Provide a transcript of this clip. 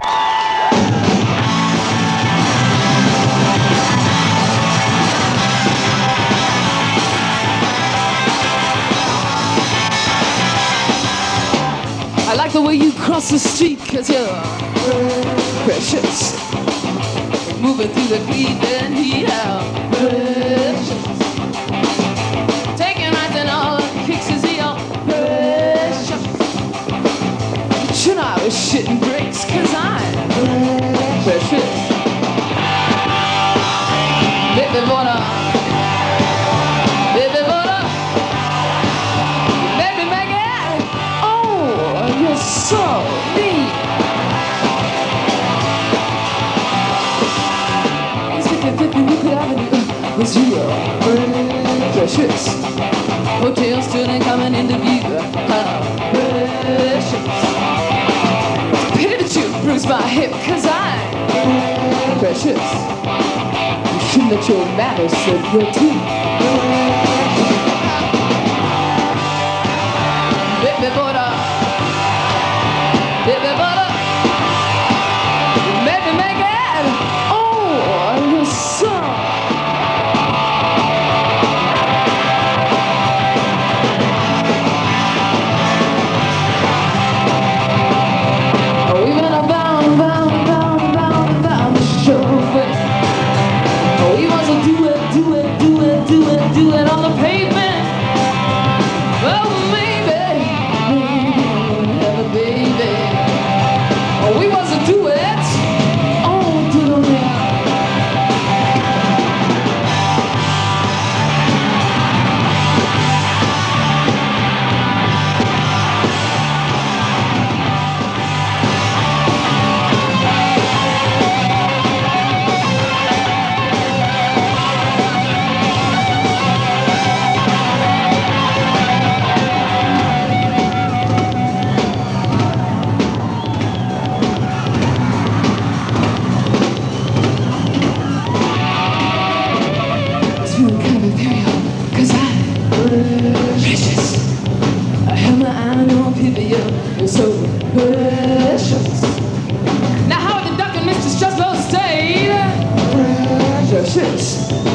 I like the way you cross the street cause you're precious. Moving through the Cleveland heat out. Precious. Precious. Baby, wanna. Baby, wanna. Baby, make it. Oh, you're so neat. Flipping, flipping, Euclid Avenue was real. Precious. Hotel student coming into view. Uh, precious. Pity that you bruised my hip, cause I'm precious. You shouldn't let your manners slip your teeth. precious I have my eye on people, you're so precious Now how did Dr. Mr. Stresslow say? Precious